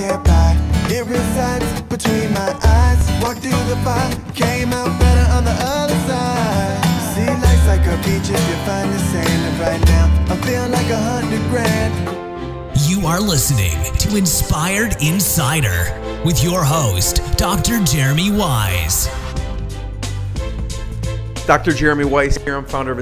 can't buy. It resides between my eyes. Walked through the fire, came out better on the other side. See, life's like a beach if you find the sand. And right now, I'm feeling like a hundred grand. You are listening to Inspired Insider with your host, Dr. Jeremy Weisz. Dr. Jeremy Weisz here. I'm founder of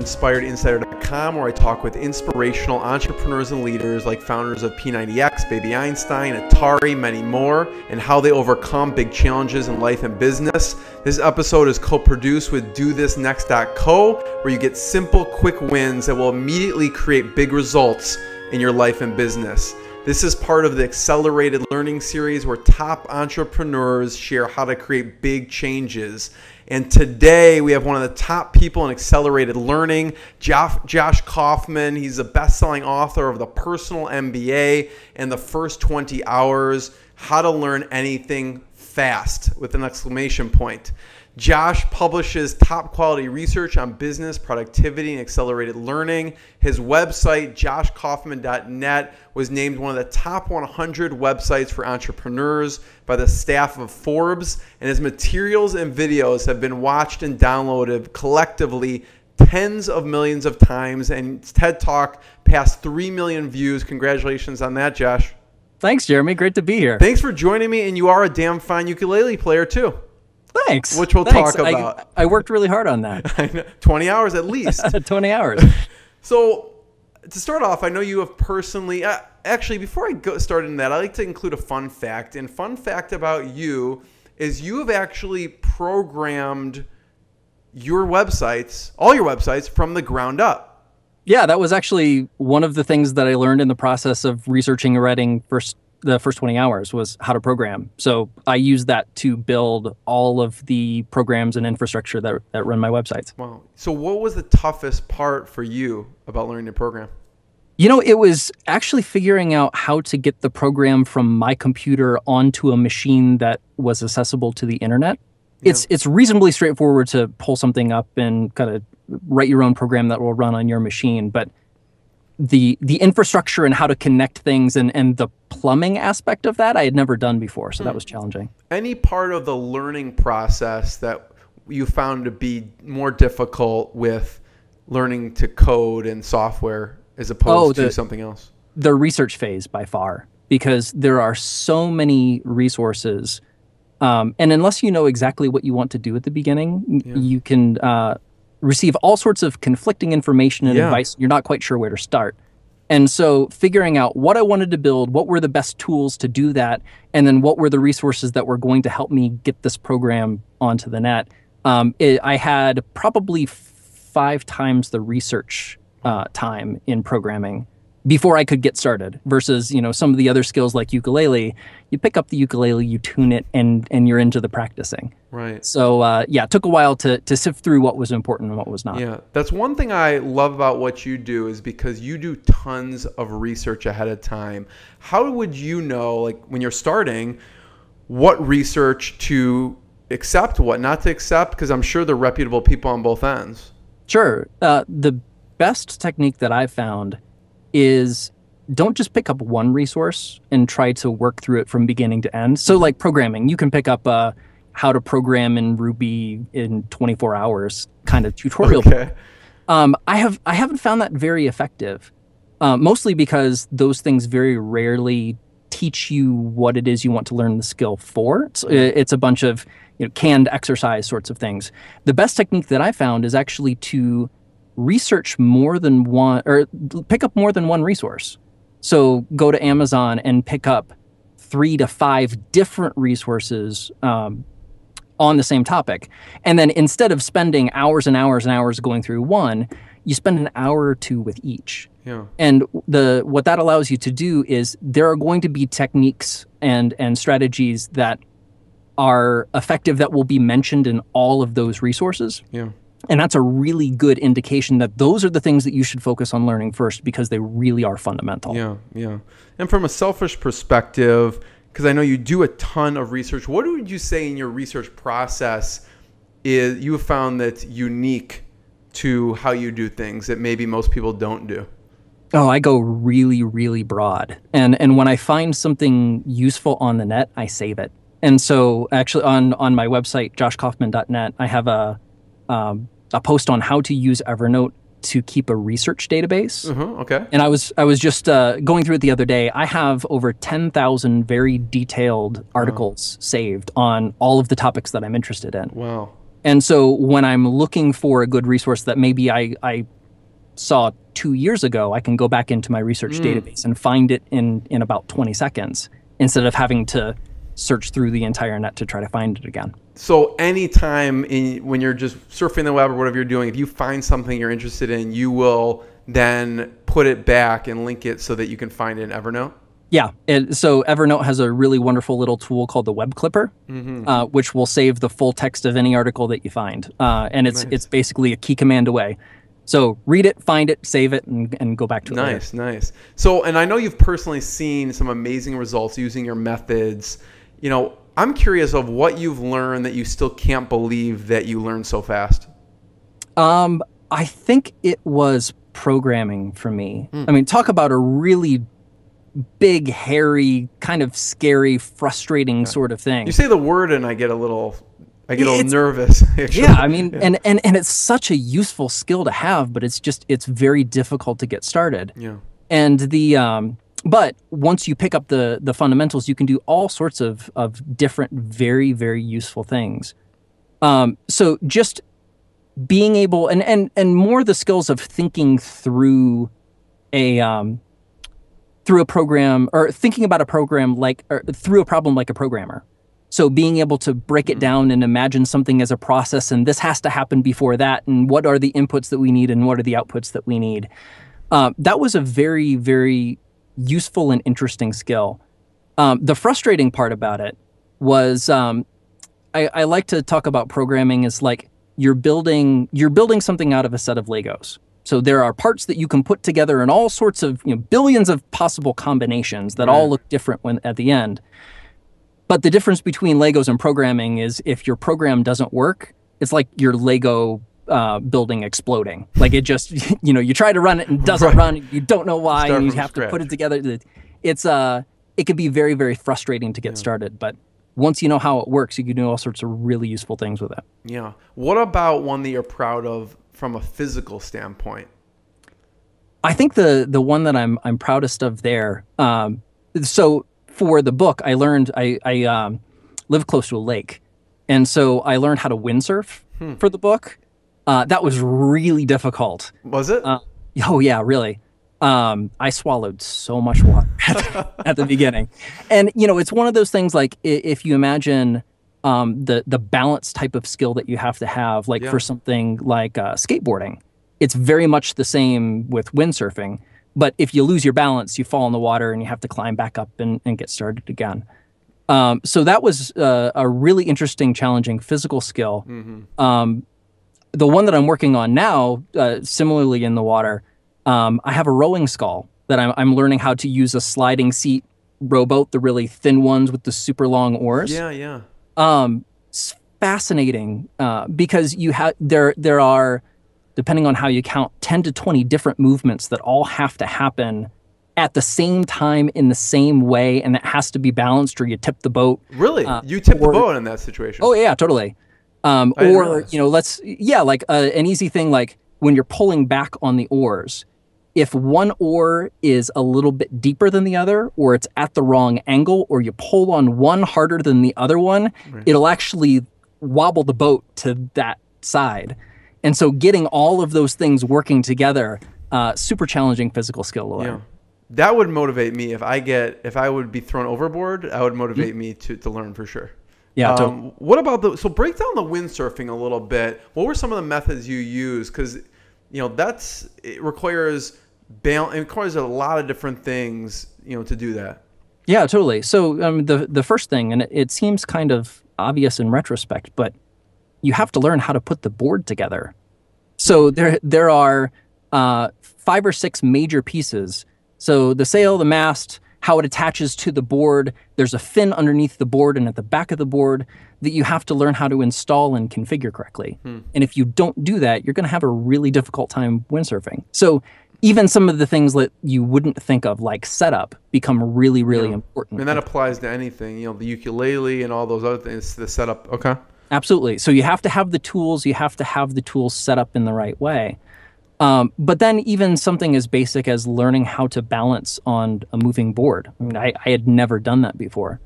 Where I talk with inspirational entrepreneurs and leaders like founders of P90X, Baby Einstein, Atari, many more, and how they overcome big challenges in life and business. This episode is co produced with DoThisNext.co, where you get simple, quick wins that will immediately create big results in your life and business. This is part of the accelerated learning series where top entrepreneurs share how to create big changes. And today we have one of the top people in accelerated learning, Josh Kaufman. He's a best selling author of The Personal MBA and The First 20 Hours How to Learn Anything Fast with an exclamation point. Josh publishes top quality research on business, productivity, and accelerated learning. His website, joshkaufman.net, was named one of the top 100 websites for entrepreneurs by the staff of Forbes, and his materials and videos have been watched and downloaded collectively tens of millions of times, and TED Talk passed 3 million views. Congratulations on that, Josh. Thanks, Jeremy. Great to be here. Thanks for joining me, and you are a damn fine ukulele player, too. Thanks. Which we'll Thanks. talk about. I, I, worked really hard on that. 20 hours at least. 20 hours. so, to start off, I know you have personally. Uh, actually, before I go start in that, I like to include a fun fact. And fun fact about you is you have actually programmed your websites, all your websites, from the ground up. Yeah, that was actually one of the things that I learned in the process of researching and writing first the first 20 hours was how to program. So I use that to build all of the programs and infrastructure that, that run my websites. Wow. So what was the toughest part for you about learning to program? You know, it was actually figuring out how to get the program from my computer onto a machine that was accessible to the internet. Yeah. It's it's reasonably straightforward to pull something up and kind of write your own program that will run on your machine, but the the infrastructure and how to connect things and and the plumbing aspect of that I had never done before, so that was hmm. challenging. Any part of the learning process that you found to be more difficult with learning to code and software as opposed oh, the, to something else? The research phase by far, because there are so many resources. Um, and unless you know exactly what you want to do at the beginning, yeah. you can uh, receive all sorts of conflicting information and yeah. advice. You're not quite sure where to start. And so figuring out what I wanted to build, what were the best tools to do that, and then what were the resources that were going to help me get this program onto the net. Um, it, I had probably five times the research uh, time in programming before I could get started versus, you know, some of the other skills like ukulele, you pick up the ukulele, you tune it and and you're into the practicing. Right. So uh, yeah, it took a while to to sift through what was important and what was not. Yeah. That's one thing I love about what you do is because you do tons of research ahead of time. How would you know like when you're starting what research to accept, what not to accept because I'm sure they're reputable people on both ends. Sure. Uh, the best technique that I've found is don't just pick up one resource and try to work through it from beginning to end. So, like programming, you can pick up uh, how to program in Ruby in 24 hours kind of tutorial. okay. Um, I have I haven't found that very effective, uh, mostly because those things very rarely teach you what it is you want to learn the skill for. It's, it's a bunch of you know, canned exercise sorts of things. The best technique that I found is actually to research more than one or pick up more than one resource. So go to Amazon and pick up three to five different resources um, on the same topic. And then instead of spending hours and hours and hours going through one, you spend an hour or two with each. Yeah. And the what that allows you to do is there are going to be techniques and and strategies that are effective that will be mentioned in all of those resources. Yeah. And that's a really good indication that those are the things that you should focus on learning first because they really are fundamental. Yeah, yeah. And from a selfish perspective, because I know you do a ton of research, what would you say in your research process is you have found that's unique to how you do things that maybe most people don't do? Oh, I go really, really broad. And and when I find something useful on the net, I save it. And so actually on on my website, joshkaufman.net, I have a um, a post on how to use Evernote to keep a research database. Uh-huh, okay. And I was I was just uh, going through it the other day. I have over ten thousand very detailed articles saved on all of the topics that I'm interested in. Wow. And so when I'm looking for a good resource that maybe I, I saw two years ago, I can go back into my research database and find it in in about 20 seconds instead of having to search through the entire net to try to find it again. So anytime in, when you're just surfing the web or whatever you're doing, if you find something you're interested in, you will then put it back and link it so that you can find it in Evernote. Yeah. It, so Evernote has a really wonderful little tool called the Web Clipper, uh, which will save the full text of any article that you find, uh, and it's Nice. it's basically a key command away. So read it, find it, save it, and, and go back to it. later. Nice, nice. So, and I know you've personally seen some amazing results using your methods. You know, I'm curious of what you've learned that you still can't believe that you learned so fast. Um, I think it was programming for me. Hmm. I mean, talk about a really big, hairy, kind of scary, frustrating sort of thing. You say the word, and I get a little, I get a little nervous. Actually. yeah, I mean, and, and and it's such a useful skill to have, but it's just it's very difficult to get started. yeah. And the um, but once you pick up the the fundamentals, you can do all sorts of of different, very very useful things. Um, so just being able and and and more the skills of thinking through a um, through a program or thinking about a program like or through a problem like a programmer. So being able to break it down and imagine something as a process, and this has to happen before that, and what are the inputs that we need, and what are the outputs that we need. Uh, that was a very, very useful and interesting skill. Um, the frustrating part about it was um, I, I like to talk about programming as like you're building you're building something out of a set of Legos. So there are parts that you can put together in all sorts of you know billions of possible combinations that all look different when at the end. But the difference between Legos and programming is if your program doesn't work, it's like your Lego uh, building exploding. Like it just, you know, you try to run it and it doesn't Right. run. You don't know why, Start and you have to put it together. It's uh, it can be very, very frustrating to get started. But once you know how it works, you can do all sorts of really useful things with it. Yeah. What about one that you're proud of from a physical standpoint? I think the the one that I'm I'm proudest of there. Um, so for the book, I learned I I um, live close to a lake, and so I learned how to windsurf for the book. Uh, that was really difficult. Was it? Uh, oh yeah, really. Um, I swallowed so much water at, at the beginning, and you know it's one of those things like if you imagine um, the the balance type of skill that you have to have, like Yeah. for something like uh, skateboarding, it's very much the same with windsurfing. But if you lose your balance, you fall in the water and you have to climb back up and, and get started again. Um, so that was uh, a really interesting, challenging physical skill. Um, the one that I'm working on now, uh, similarly in the water, um, I have a rowing scull that I'm, I'm learning how to use a sliding seat rowboat, the really thin ones with the super long oars. yeah, yeah. Um, it's fascinating uh, because you have there there are, depending on how you count, ten to twenty different movements that all have to happen at the same time in the same way, and it has to be balanced, or you tip the boat. Really? Uh, you tip or- the boat in that situation. Oh yeah, totally. Um, or you know, let's yeah, like uh, an easy thing like when you're pulling back on the oars. If one oar is a little bit deeper than the other, or it's at the wrong angle, or you pull on one harder than the other one, it'll actually wobble the boat to that side. And so, getting all of those things working together, uh, super challenging physical skill to learn. Yeah. That would motivate me if I get if I would be thrown overboard. That would motivate me to, to learn for sure. Yeah, Um, what about the so break down the windsurfing a little bit? What were some of the methods you use? Because you know that's it requires balance. It requires a lot of different things. You know to do that. Yeah, totally. So um, the the first thing, and it, it seems kind of obvious in retrospect, but you have to learn how to put the board together. So there there are uh, five or six major pieces. So the sail, the mast, how it attaches to the board. There's a fin underneath the board and at the back of the board that you have to learn how to install and configure correctly. Hmm. And if you don't do that, you're going to have a really difficult time windsurfing. So even some of the things that you wouldn't think of, like setup, become really, really Yeah. important. And that applies to anything, you know, the ukulele and all those other things, the setup. Okay. Absolutely. So you have to have the tools. You have to have the tools set up in the right way. Um, but then even something as basic as learning how to balance on a moving board. I mean, I, I had never done that before.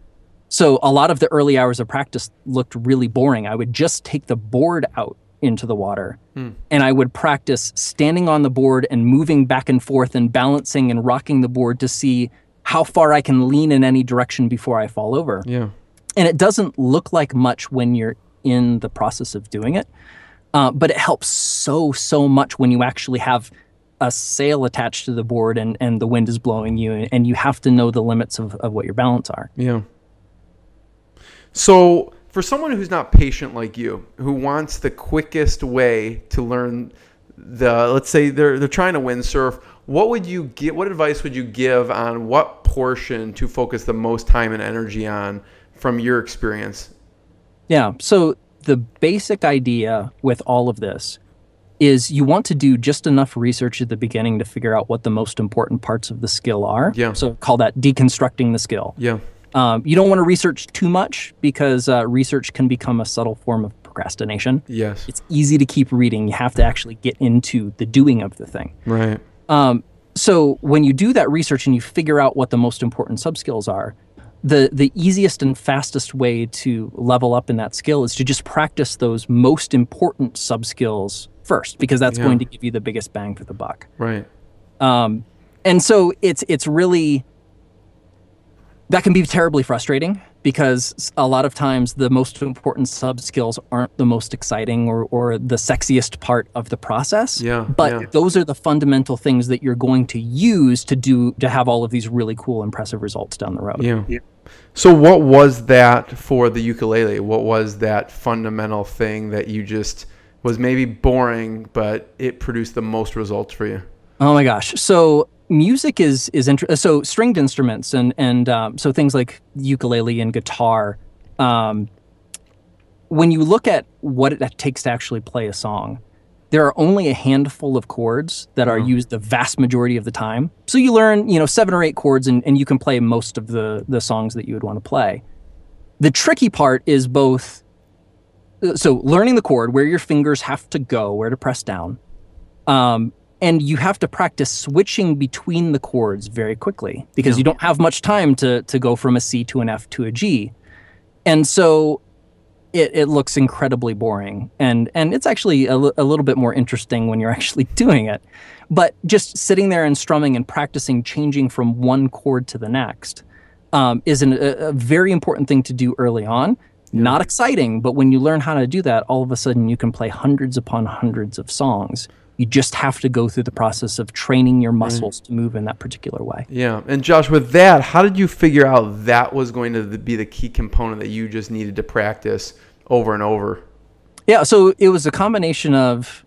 So a lot of the early hours of practice looked really boring. I would just take the board out into the water and I would practice standing on the board and moving back and forth and balancing and rocking the board to see how far I can lean in any direction before I fall over Yeah. and it doesn't look like much when you're in the process of doing it uh, but it helps so so much when you actually have a sail attached to the board and, and the wind is blowing you and you have to know the limits of, of what your balance are Yeah. So, for someone who's not patient like you, who wants the quickest way to learn the, let's say they're they're trying to windsurf, what would you get? What advice would you give on what portion to focus the most time and energy on from your experience? Yeah. So the basic idea with all of this is you want to do just enough research at the beginning to figure out what the most important parts of the skill are. Yeah. So call that deconstructing the skill. Yeah. Um, you don't want to research too much because uh, research can become a subtle form of procrastination. Yes. It's easy to keep reading. You have to actually get into the doing of the thing. Right. Um, so when you do that research and you figure out what the most important subskills are, the the easiest and fastest way to level up in that skill is to just practice those most important subskills first, because that's Yeah. going to give you the biggest bang for the buck. Right. Um, and so it's it's really that can be terribly frustrating because a lot of times the most important sub skills aren't the most exciting or, or the sexiest part of the process. Yeah, But yeah. those are the fundamental things that you're going to use to do to have all of these really cool, impressive results down the road. Yeah. Yeah. So what was that for the ukulele? What was that fundamental thing that you just was maybe boring, but it produced the most results for you? Oh my gosh! So music is is inter- so stringed instruments and and um, so things like ukulele and guitar. Um, when you look at what it takes to actually play a song, there are only a handful of chords that are used the vast majority of the time. So you learn, you know, seven or eight chords, and, and you can play most of the the songs that you would want to play. The tricky part is both. uh, So learning the chord, where your fingers have to go, where to press down, um, and you have to practice switching between the chords very quickly because you don't have much time to to go from a C to an F to a G, and so it, it looks incredibly boring. And and it's actually a, little bit more interesting when you're actually doing it. But just sitting there and strumming and practicing changing from one chord to the next um, is an, a, a very important thing to do early on. Not exciting but when you learn how to do that all of a sudden you can play hundreds upon hundreds of songs you just have to go through the process of training your muscles to move in that particular way Yeah. And Josh, with that, how did you figure out that was going to be the key component that you just needed to practice over and over? Yeah, so it was a combination of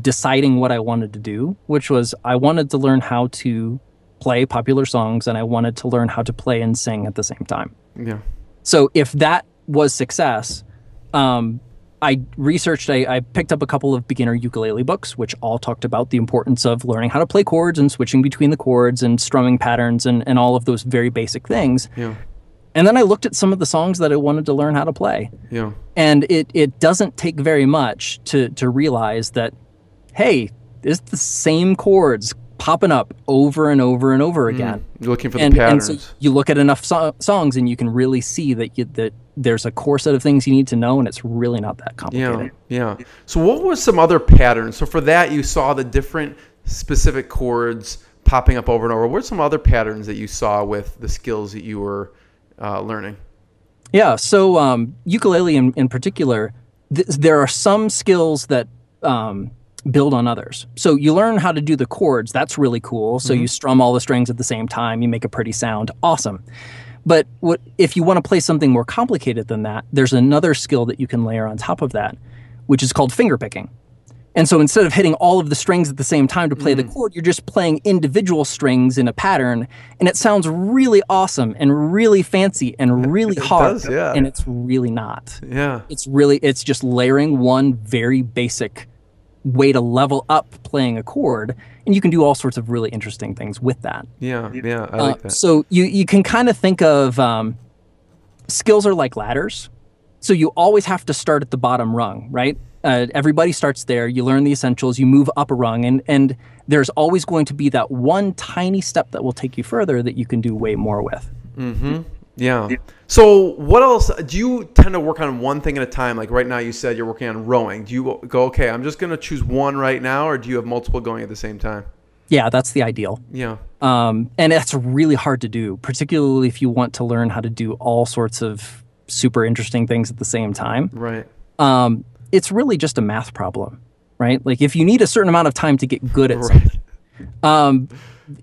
deciding what I wanted to do, which was I wanted to learn how to play popular songs and I wanted to learn how to play and sing at the same time. Yeah. So if that was success, um, I researched, I, I picked up a couple of beginner ukulele books, which all talked about the importance of learning how to play chords and switching between the chords and strumming patterns and, and all of those very basic things. Yeah. And then I looked at some of the songs that I wanted to learn how to play Yeah. and it it doesn't take very much to to realize that hey it's the same chords popping up over and over and over again You're looking for the and, and patterns. so you look at enough so- songs and you can really see that you, that there's a core set of things you need to know and it's really not that complicated Yeah, yeah. So what were some other patterns? So for that, you saw the different specific chords popping up over and over. What are some other patterns that you saw with the skills that you were uh, learning? Yeah. So um, ukulele in, in particular, th- there are some skills that um, build on others. So you learn how to do the chords. That's really cool. So mm-hmm. you strum all the strings at the same time. You make a pretty sound. Awesome. But what if you want to play something more complicated than that? There's another skill that you can layer on top of that, which is called finger picking. And so instead of hitting all of the strings at the same time to play the mm. chord, you're just playing individual strings in a pattern, and it sounds really awesome and really fancy and really hard. does, yeah. And it's really not. Yeah, It's really it's just layering one very basic way to level up playing a chord, and you can do all sorts of really interesting things with that. Yeah, yeah, I like Uh, that. So you you can kind of think of um, skills are like ladders. So you always have to start at the bottom rung, right? Uh, everybody starts there. You learn the essentials. You move up a rung, and and there's always going to be that one tiny step that will take you further that you can do way more with. Yeah. So, what else do you tend to work on one thing at a time? Like right now, you said you're working on rowing. Do you go, okay, I'm just going to choose one right now, or do you have multiple going at the same time? Yeah, that's the ideal. Yeah. Um, and that's really hard to do, particularly if you want to learn how to do all sorts of super interesting things at the same time. Right. Um, it's really just a math problem, right? Like if you need a certain amount of time to get good at Right. something, um,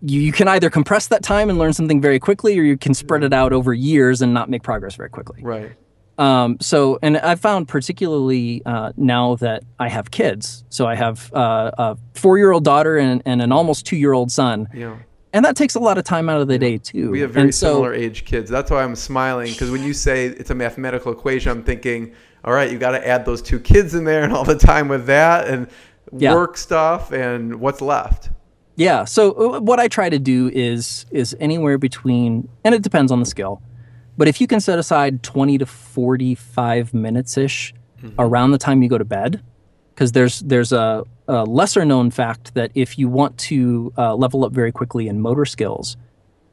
you, you can either compress that time and learn something very quickly, or you can spread it out over years and not make progress very quickly. Right. Um, so, and I found particularly uh, now that I have kids, so I have uh, a four-year-old daughter and, and an almost two-year-old son, Yeah. and that takes a lot of time out of the day too. We have very and so, similar age kids. That's why I'm smiling because when you say it's a mathematical equation, I'm thinking, all right, you got to add those two kids in there and all the time with that and Yeah. work stuff and what's left. Yeah. So uh, what I try to do is is anywhere between, and it depends on the skill, but if you can set aside twenty to forty five minutes ish around the time you go to bed, because there's there's a, a lesser known fact that if you want to uh, level up very quickly in motor skills,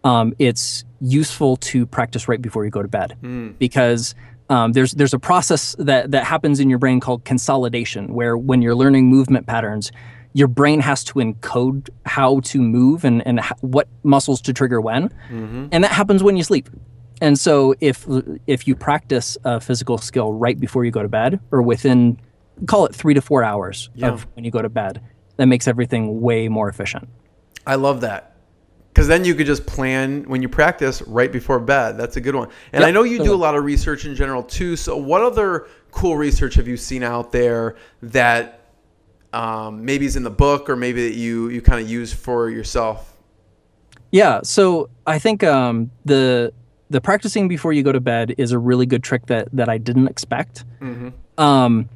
um, it's useful to practice right before you go to bed because um, there's there's a process that that happens in your brain called consolidation, where when you're learning movement patterns, your brain has to encode how to move and and what muscles to trigger when, mm-hmm. and that happens when you sleep. And so if if you practice a physical skill right before you go to bed, or within call it three to four hours Yeah. of when you go to bed, that makes everything way more efficient. I love that. Because then you could just plan when you practice right before bed. That's a good one. And Yep, I know you do a lot of research in general too. So, what other cool research have you seen out there that um, maybe is in the book or maybe that you, you kind of use for yourself? Yeah, so I think um, the the practicing before you go to bed is a really good trick that that I didn't expect. Um,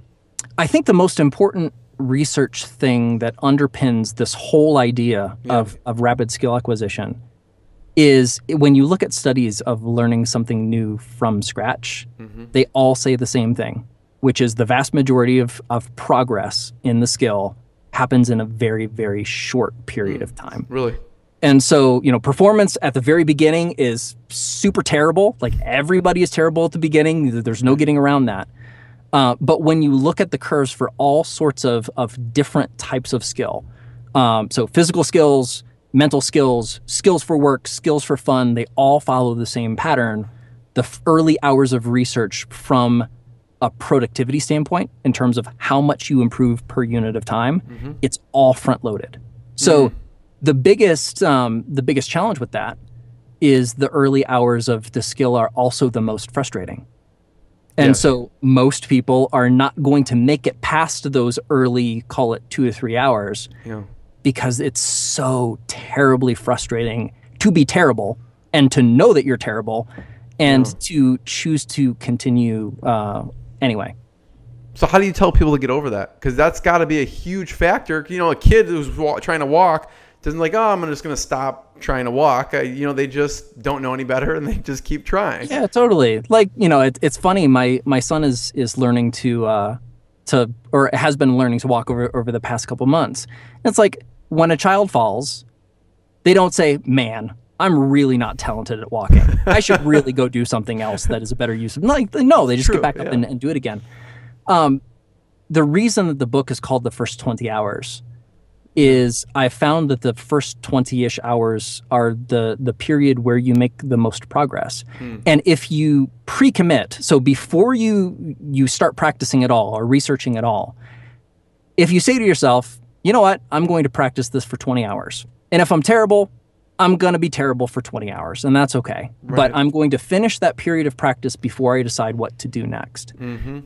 I think the most important research thing that underpins this whole idea of of rapid skill acquisition is when you look at studies of learning something new from scratch, they all say the same thing, which is the vast majority of, of progress in the skill happens in a very, very short period of time. Really? And so, you know, performance at the very beginning is super terrible. Like everybody is terrible at the beginning. There's no getting around that. Uh, but when you look at the curves for all sorts of, of different types of skill, um, so physical skills, mental skills, skills for work, skills for fun, they all follow the same pattern. The early hours of research from a productivity standpoint, in terms of how much you improve per unit of time, it's all front loaded. So the biggest um, the biggest challenge with that is the early hours of the skill are also the most frustrating. And Yeah. so most people are not going to make it past those early, call it two to three hours, Yeah. because it's so terribly frustrating to be terrible and to know that you're terrible and to choose to continue uh, anyway. So how do you tell people to get over that? Because that's got to be a huge factor. You know, a kid who's wa- trying to walk doesn't like, oh, I'm just going to stop trying to walk. I, you know, they just don't know any better and they just keep trying. Yeah, totally. Like you know, it, it's funny. My my son is is learning to uh, to or has been learning to walk over over the past couple months. And it's like when a child falls, they don't say, "Man, I'm really not talented at walking. I should really go do something else that is a better use of." Like no, they just True, get back up yeah. and, and do it again. Um, the reason that the book is called the first 20 hours is I found that the first 20-ish hours are the the period where you make the most progress. And if you pre-commit, so before you you start practicing at all or researching at all, if you say to yourself, "You know what? I'm going to practice this for 20 hours." And if I'm terrible, I'm going to be terrible for 20 hours, and that's okay. Right. But I'm going to finish that period of practice before I decide what to do next mm-hmm.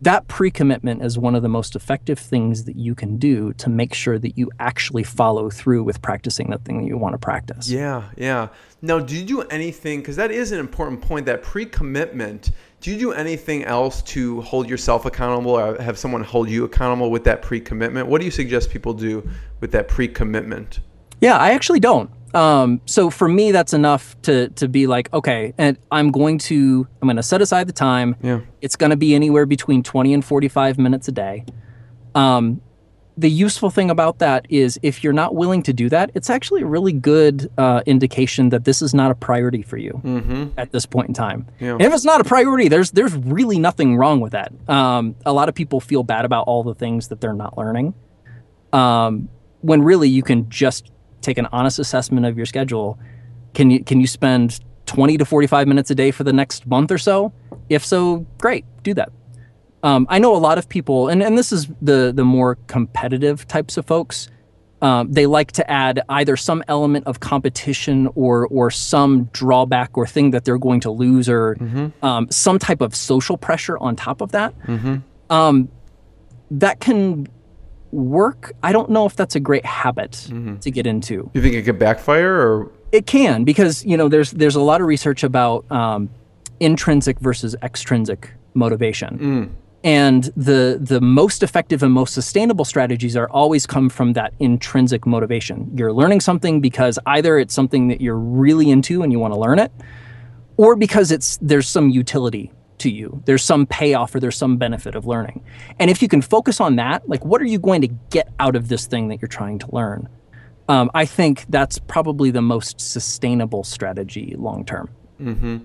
that pre-commitment is one of the most effective things that you can do to make sure that you actually follow through with practicing the thing that you want to practice. Yeah, yeah. Now, do you do anything because that is an important point that pre-commitment do you do anything else to hold yourself accountable or have someone hold you accountable with that pre-commitment what do you suggest people do with that pre-commitment yeah i actually don't um, so for me that's enough to to be like okay and i'm going to i'm going to set aside the time yeah it's going to be anywhere between 20 and 45 minutes a day um, the useful thing about that is if you're not willing to do that, it's actually a really good uh, indication that this is not a priority for you mm-hmm. at this point in time. Yeah. And if it's not a priority, there's there's really nothing wrong with that. Um, a lot of people feel bad about all the things that they're not learning, um, when really you can just take an honest assessment of your schedule. Can you can you spend 20 to 45 minutes a day for the next month or so? If so, great, do that. Um, I know a lot of people, and, and this is the the more competitive types of folks. Um, they like to add either some element of competition or or some drawback or thing that they're going to lose or mm-hmm. um, some type of social pressure on top of that. Mm-hmm. Um, that can work. I don't know if that's a great habit mm-hmm. to get into. You think it could backfire, or it can because you know there's there's a lot of research about um, intrinsic versus extrinsic motivation. mm. And the the most effective and most sustainable strategies are always come from that intrinsic motivation. You're learning something because either it's something that you're really into and you want to learn it, or because it's there's some utility to you. There's some payoff or there's some benefit of learning. And if you can focus on that, like what are you going to get out of this thing that you're trying to learn? Um, I think that's probably the most sustainable strategy long term. Mm-hmm.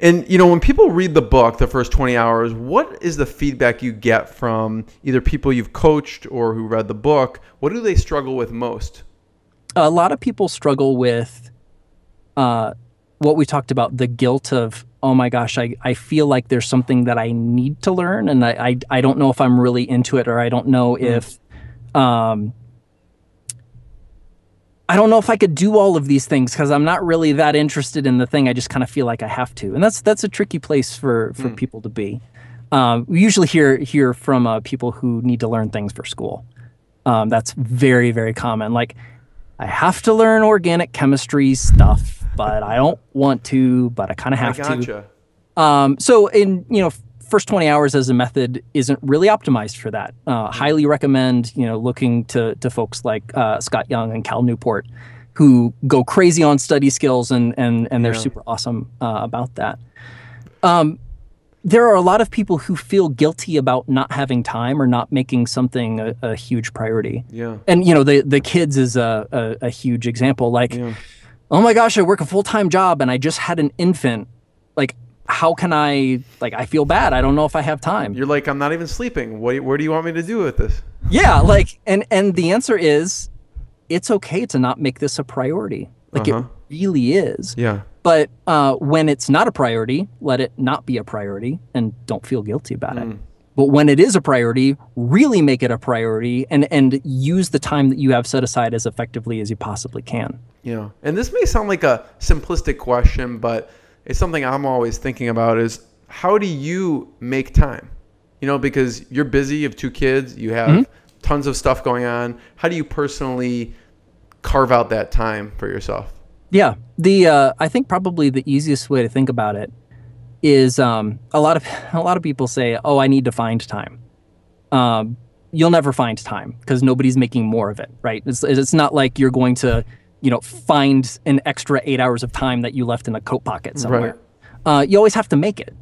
And you know, when people read the book, the first 20 hours, what is the feedback you get from either people you've coached or who read the book? What do they struggle with most? A lot of people struggle with uh, what we talked about the guilt of, oh my gosh, I, I feel like there's something that I need to learn, and I, I, I don't know if I'm really into it, or I don't know mm. if. Um, I don't know if I could do all of these things because I'm not really that interested in the thing. I just kind of feel like I have to, and that's that's a tricky place for for mm. people to be. Um, we usually hear hear from uh, people who need to learn things for school. Um, that's very very common. Like, I have to learn organic chemistry stuff, but I don't want to, but I kind of have gotcha. to. Um, so in you know first 20 hours as a method isn't really optimized for that. Uh, mm-hmm. highly recommend, you know, looking to, to folks like uh, Scott Young and Cal Newport who go crazy on study skills and, and, and they're yeah. super awesome uh, about that. Um, there are a lot of people who feel guilty about not having time or not making something a, a huge priority. Yeah. And, you know, the, the kids is a, a, a huge example. Like, yeah. Oh my gosh, I work a full time job and I just had an infant. Like, how can I like I feel bad. I don't know if I have time. You're like I'm not even sleeping. What where do you want me to do with this? Yeah, like and and the answer is it's okay to not make this a priority. Like uh-huh. it really is. Yeah. But uh, when it's not a priority, let it not be a priority and don't feel guilty about mm. it. But when it is a priority, really make it a priority and and use the time that you have set aside as effectively as you possibly can. Yeah. And this may sound like a simplistic question, but it's something I'm always thinking about is how do you make time? You know, because you're busy, you have two kids, you have mm-hmm. tons of stuff going on. How do you personally carve out that time for yourself? Yeah, the uh, I think probably the easiest way to think about it is um, a lot of a lot of people say, "Oh, I need to find time." Um, you'll never find time because nobody's making more of it, right? It's, it's not like you're going to you know, find an extra eight hours of time that you left in a coat pocket somewhere. Right. Uh, you always have to make it.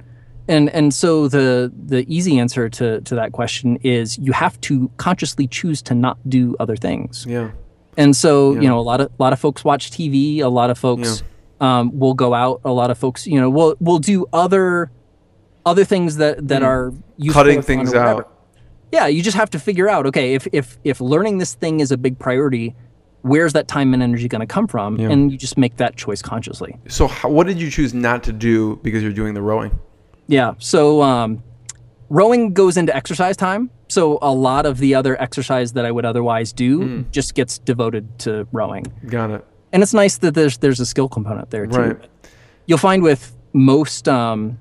And and so the the easy answer to to that question is you have to consciously choose to not do other things. Yeah. And so yeah. you know a lot of a lot of folks watch TV. A lot of folks yeah. Um, will go out. A lot of folks you know we'll we'll do other other things that that mm. are cutting things out. Yeah, you just have to figure out okay if if if learning this thing is a big priority where's that time and energy going to come from yeah. and you just make that choice consciously so how, what did you choose not to do because you're doing the rowing yeah so um, rowing goes into exercise time so a lot of the other exercise that i would otherwise do mm. just gets devoted to rowing got it and it's nice that there's there's a skill component there too right. you'll find with most um,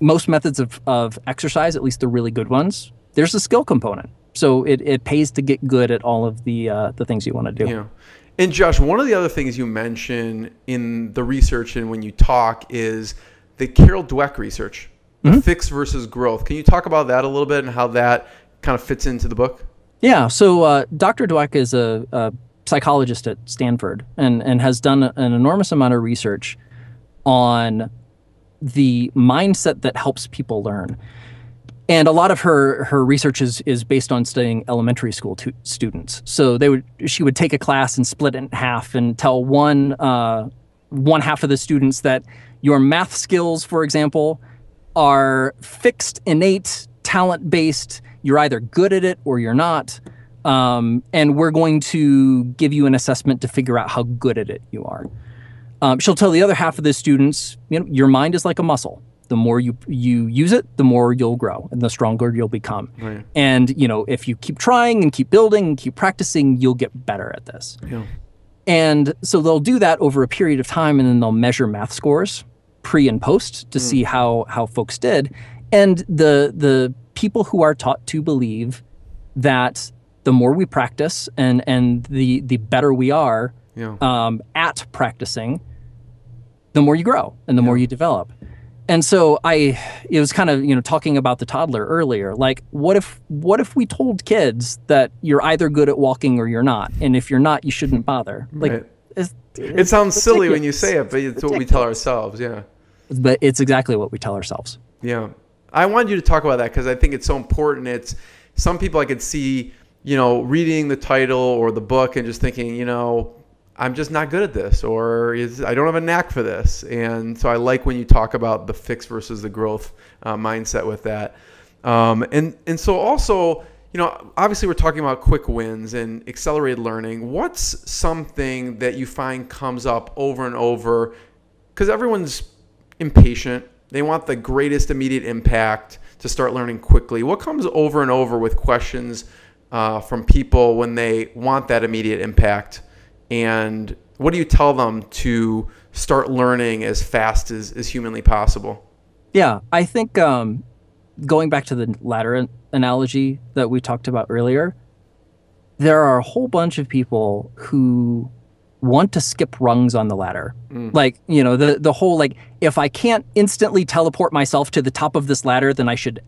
most methods of, of exercise, at least the really good ones, there's a skill component. So it, it pays to get good at all of the uh, the things you want to do. Yeah. And Josh, one of the other things you mention in the research and when you talk is the Carol Dweck research, mm-hmm. fix versus growth. Can you talk about that a little bit and how that kind of fits into the book? Yeah. So uh, Dr. Dweck is a, a, psychologist at Stanford and, and has done an enormous amount of research on the mindset that helps people learn and a lot of her her research is is based on studying elementary school to, students. So they would she would take a class and split it in half and tell one uh, one half of the students that your math skills, for example, are fixed, innate, talent based. You're either good at it or you're not. Um, and we're going to give you an assessment to figure out how good at it you are. Um, she'll tell the other half of the students, you know, your mind is like a muscle the more you you use it, the more you'll grow and the stronger you'll become. Right. And you know, if you keep trying and keep building and keep practicing, you'll get better at this. Yeah. And so they'll do that over a period of time, and then they'll measure math scores pre and post to mm. see how how folks did. And the the people who are taught to believe that the more we practice and and the the better we are yeah. um, at practicing, the more you grow and the yeah. more you develop. And so i it was kind of you know talking about the toddler earlier like what if what if we told kids that you're either good at walking or you're not? And if you're not you shouldn't bother. Like right. it's, it's, it sounds silly when you say it but it's, it's what we tell ourselves yeah. But it's exactly what we tell ourselves. Yeah. I wanted you to talk about that because i think it's so important. It's some people i could see you know reading the title or the book and just thinking you know I'm just not good at this, or is I don't have a knack for this. And so I like when you talk about the fix versus the growth uh, mindset with that. Um, and and so also, you know, obviously we're talking about quick wins and accelerated learning. What's something that you find comes up over and over? Because everyone's impatient. They want the greatest immediate impact to start learning quickly. What comes over and over with questions uh, from people when they want that immediate impact? and what do you tell them to start learning as fast as, as humanly possible? Yeah, I think um, going back to the ladder analogy that we talked about earlier, there are a whole bunch of people who want to skip rungs on the ladder. Mm. Like, you know, the the whole like if I can't instantly teleport myself to the top of this ladder, then I should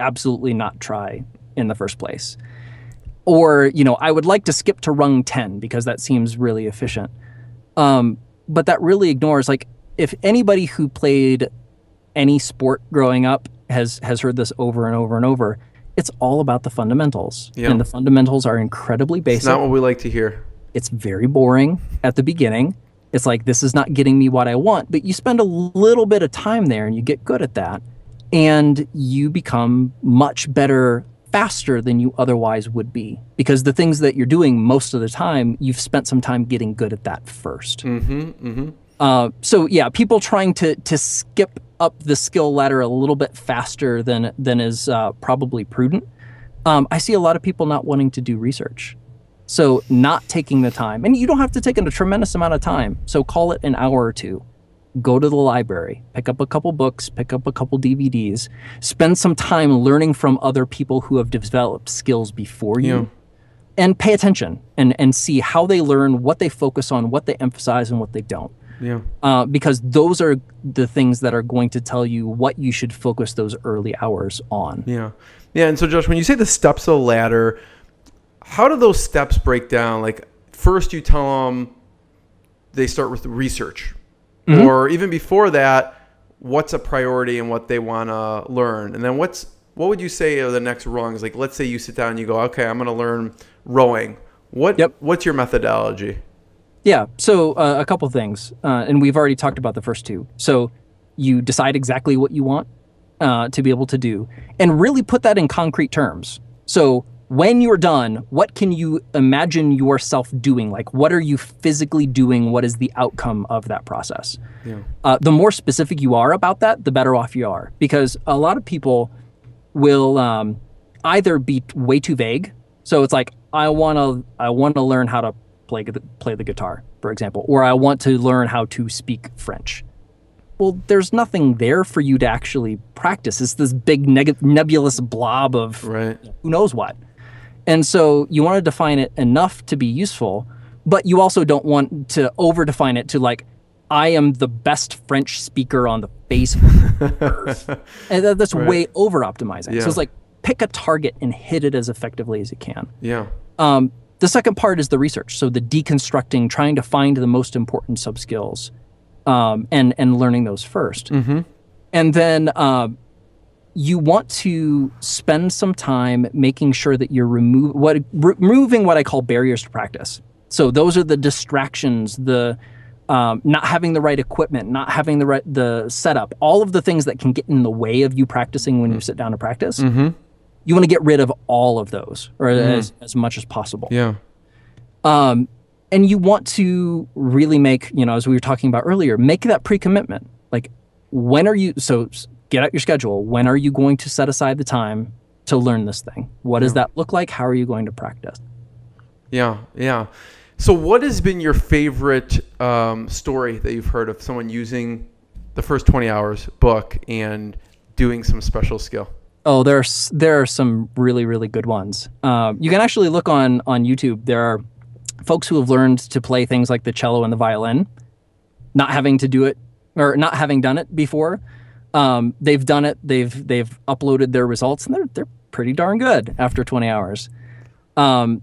absolutely not try in the first place or you know i would like to skip to rung 10 because that seems really efficient. Um, but that really ignores like if anybody who played any sport growing up has has heard this over and over and over it's all about the fundamentals. Yeah. and the fundamentals are incredibly basic it's not what we like to hear. It's very boring at the beginning. It's like this is not getting me what i want but you spend a little bit of time there and you get good at that. And you become much better faster than you otherwise would be. Because the things that you're doing most of the time you've spent some time getting good at that 1st mm-hmm, mm-hmm. uh, so yeah people trying to to skip up the skill ladder a little bit faster than than is uh, probably prudent. Um, i see a lot of people not wanting to do research. So not taking the time and you don't have to take a tremendous amount of time. So call it an hour or two go to the library, pick up a couple books, pick up a couple DVDs, spend some time learning from other people who have developed skills before you. Yeah. And pay attention and, and see how they learn, what they focus on, what they emphasize, and what they don't. Yeah. Uh, because those are the things that are going to tell you what you should focus those early hours on. Yeah. Yeah. And so, Josh, when you say the steps of the ladder, how do those steps break down? Like, first you tell them they start with research, mm-hmm. or even before that, what's a priority and what they want to learn, and then what's what would you say are the next rungs? Like, let's say you sit down and you go, okay, I'm going to learn rowing. What yep. what's your methodology? Yeah, so uh, a couple things, uh, and we've already talked about the first two. So you decide exactly what you want uh, to be able to do, and really put that in concrete terms. So when you're done, what can you imagine yourself doing? Like, what are you physically doing? What is the outcome of that process? Yeah. Uh, the more specific you are about that, the better off you are. Because a lot of people will um, either be way too vague. So it's like, I want to, I want to learn how to play play the guitar, for example, or I want to learn how to speak French. well, there's nothing there for you to actually practice. It's this big neg- nebulous blob of Right. who knows what. And so you want to define it enough to be useful, but you also don't want to over define it to like, I am the best French speaker on the face of the earth. And that, that's way over optimizing. Yeah. So it's like pick a target and hit it as effectively as you can. Yeah. Um, the second part is the research. So the deconstructing, trying to find the most important sub skills um, and, and learning those 1st And then uh, you want to spend some time making sure that you're remove what removing what I call barriers to practice. So those are the distractions, the um, not having the right equipment, not having the right the setup, all of the things that can get in the way of you practicing when you sit down to practice. You want to get rid of all of those, or as, as much as possible Yeah. um, and you want to really make you know as we were talking about earlier make that pre-commitment like when are you so get out your schedule. When are you going to set aside the time to learn this thing? What does that look like? How are you going to practice? Yeah, yeah. So, what has been your favorite um, story that you've heard of someone using the first 20 hours book and doing some special skill? oh there's there are some really really good ones. Um, you can actually look on on youtube. There are folks who have learned to play things like the cello and the violin not having to do it or not having done it before um, they've done it they've they've uploaded their results and they're they're pretty darn good after 20 hours. Um,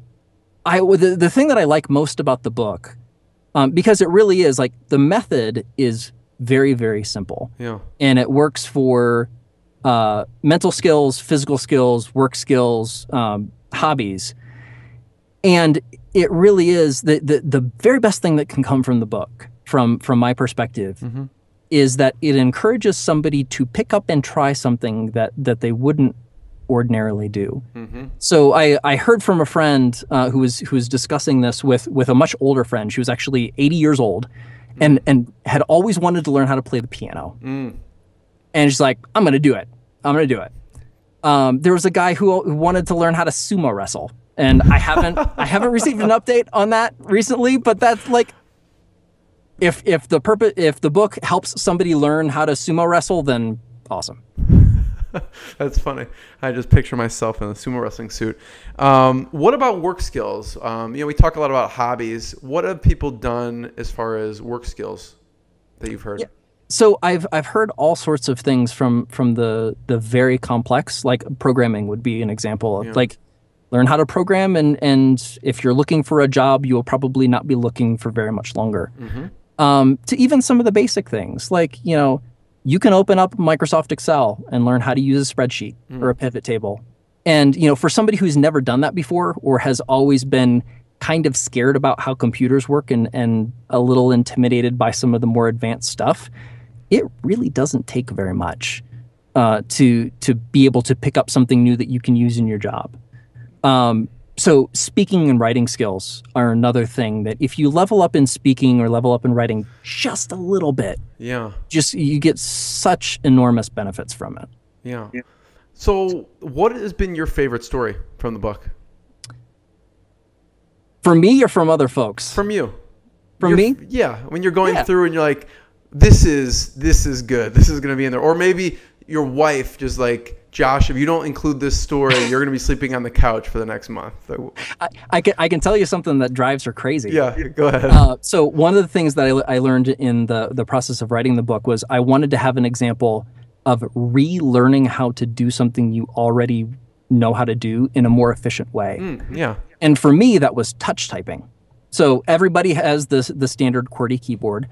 I the, the thing that I like most about the book um, because it really is like the method is very very simple. Yeah. and it works for uh, mental skills, physical skills, work skills, um, hobbies, and it really is the, the the very best thing that can come from the book, from from my perspective, is that it encourages somebody to pick up and try something that that they wouldn't ordinarily do. So I, I heard from a friend uh, who was who was discussing this with with a much older friend. She was actually 80 years old, and and had always wanted to learn how to play the piano. And she's like, I'm gonna do it. I'm gonna do it. Um, there was a guy who, who wanted to learn how to sumo wrestle, and I haven't I haven't received an update on that recently. But that's like, if if the purpose if the book helps somebody learn how to sumo wrestle, then awesome. That's funny. I just picture myself in a sumo wrestling suit. Um, what about work skills? Um, you know, we talk a lot about hobbies. What have people done as far as work skills that you've heard? Yeah. so I've I've heard all sorts of things from from the the very complex, like programming would be an example of like learn how to program and and if you're looking for a job, you will probably not be looking for very much longer. Um, to even some of the basic things, like you know, you can open up Microsoft Excel and learn how to use a spreadsheet or a pivot table. And you know, for somebody who's never done that before or has always been kind of scared about how computers work and and a little intimidated by some of the more advanced stuff, it really doesn't take very much uh, to to be able to pick up something new that you can use in your job. Um, so speaking and writing skills are another thing that if you level up in speaking or level up in writing just a little bit, Yeah. just you get such enormous benefits from it. Yeah. So, what has been your favorite story from the book? For me or from other folks? From you? From You're- me? Yeah. When you're going Yeah. through and you're like, this is this is good. This is gonna be in there. Or maybe your wife just like, Josh, if you don't include this story, you're gonna be sleeping on the couch for the next month. I, I can I can tell you something that drives her crazy. yeah. Go ahead. Uh, so one of the things that I, I learned in the the process of writing the book was I wanted to have an example of relearning how to do something you already know how to do in a more efficient way. Mm, yeah. And for me, that was touch typing. So everybody has the the standard QWERTY keyboard.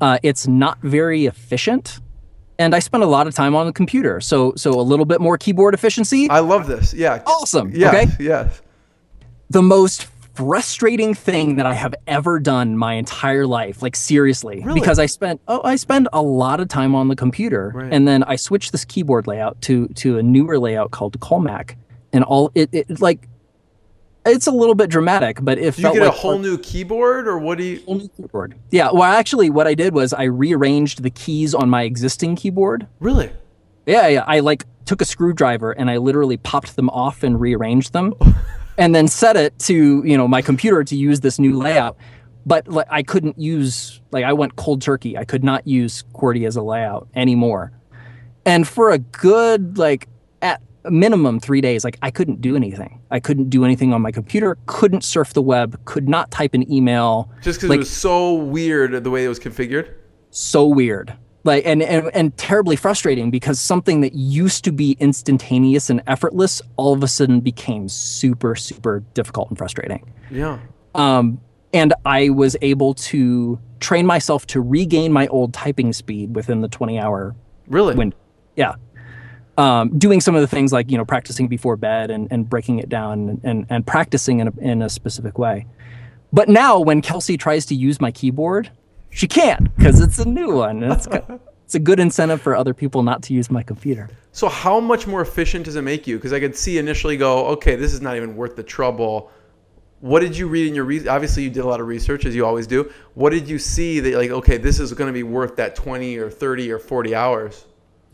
Uh, it's not very efficient, and I spend a lot of time on the computer. So so a little bit more keyboard efficiency. I love this. Yeah. awesome. Yes, Okay. Yes. the most frustrating thing that I have ever done my entire life. Like seriously, Really? because I spent oh I spend a lot of time on the computer, Right. and then I switched this keyboard layout to to a newer layout called Colemak, and all it, it like it's a little bit dramatic, but if you get like a whole new keyboard, or what do you? whole new keyboard. Yeah, well, actually, what I did was I rearranged the keys on my existing keyboard. Really? Yeah, yeah. I like took a screwdriver and I literally popped them off and rearranged them, and then set it to you know my computer to use this new layout. but like I couldn't use like I went cold turkey. I could not use QWERTY as a layout anymore. And for a good like minimum three days, like I couldn't do anything. I couldn't do anything on my computer. Couldn't surf the web. Could not type an email. Just because like, it was so weird the way it was configured. So weird. Like and, and and terribly frustrating because something that used to be instantaneous and effortless all of a sudden became super super difficult and frustrating. Yeah. Um, and I was able to train myself to regain my old typing speed within the 20 hour Really? window. Yeah. Um, doing some of the things like, you know, practicing before bed and, and breaking it down and, and, practicing in a, in a specific way. But now when Kelsey tries to use my keyboard, she can't because it's a new one. It's, it's a good incentive for other people not to use my computer. So how much more efficient does it make you? Because I could see initially go, okay, this is not even worth the trouble. What did you read in your re- obviously you did a lot of research as you always do. What did you see that like okay, this is going to be worth that 20 or 30 or 40 hours?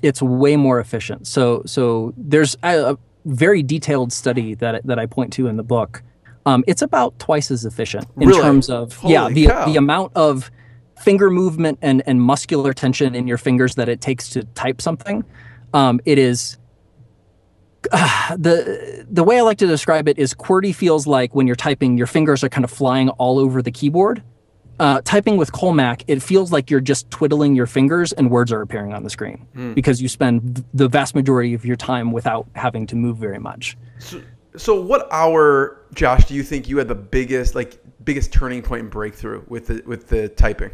It's way more efficient. So so there's a, a very detailed study that that I point to in the book. Um, it's about twice as efficient in Really? terms of Holy yeah the cow. the amount of finger movement and and muscular tension in your fingers that it takes to type something. Um, it is the the way I like to describe it is QWERTY feels like when you're typing, your fingers are kind of flying all over the keyboard. Uh, typing with Colemak, it feels like you're just twiddling your fingers and words are appearing on the screen because you spend the vast majority of your time without having to move very much. So what hour, Josh, do you think you had the biggest like biggest turning point and breakthrough with the with the typing?